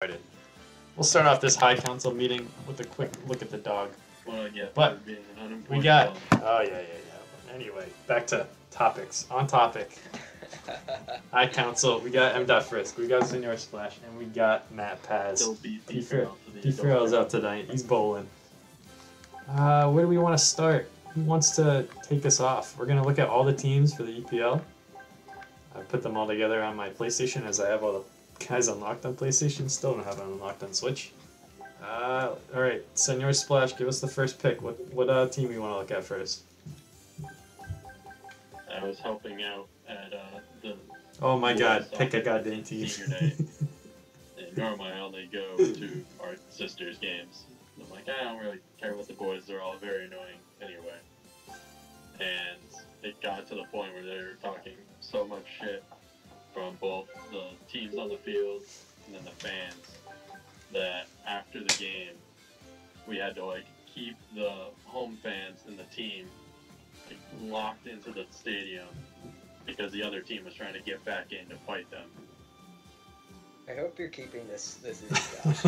started. We'll start off this high council meeting with a quick look at the dog. What I get But being an We got. bum. Oh yeah, yeah, yeah. Anyway, back to topics. On topic. High council. We got M. Dot Frisk. We got Senor Splash, and we got Matt Paz. Still beat P. P. Farrell to the P. adult Farrell's out tonight. He's bowling. Uh, where do we want to start? Who wants to take us off? We're gonna look at all the teams for the EPL. I put them all together on my PlayStation as I have all the guys unlocked on PlayStation. Still don't have it unlocked on Switch. Uh, all right, Senor Splash, give us the first pick. What what uh, team you want to look at first? I was helping out at uh, the Oh my God, pick a soccer goddamn team. senior day. and normally I only go to our sisters' games. And I'm like, I don't really care what the boys. They're all very annoying anyway. And it got to the point where they were talking so much shit from both the teams on the field and then the fans that after the game we had to like keep the home fans and the team like, locked into the stadium because the other team was trying to get back in to fight them. I hope you're keeping this. This is Josh.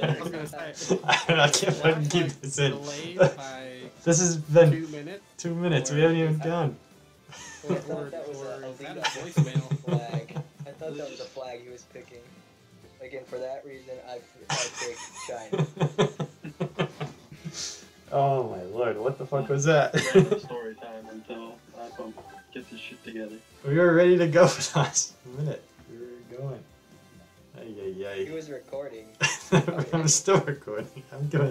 I was gonna. I can't fucking keep like this in. By This has been two minutes. two minutes. We haven't even gone. I Or, thought that was or a is that a voicemail? flag. I thought that was a flag he was picking. Again, for that reason, I, I picked China. oh my lord, what the fuck was that? Story time until iPhone gets his shit together. we were ready to go for the last minute. We were going. Ay, He ay, was recording. I'm still recording. I'm going.